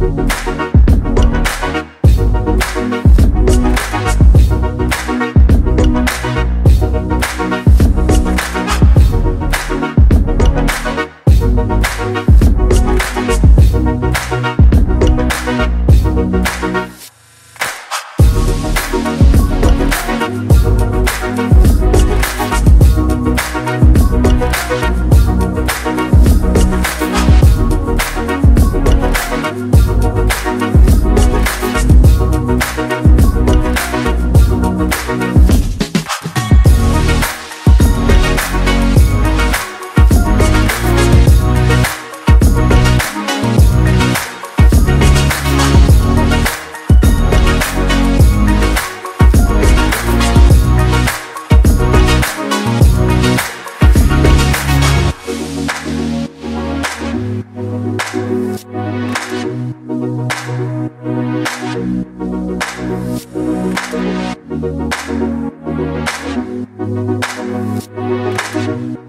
Thank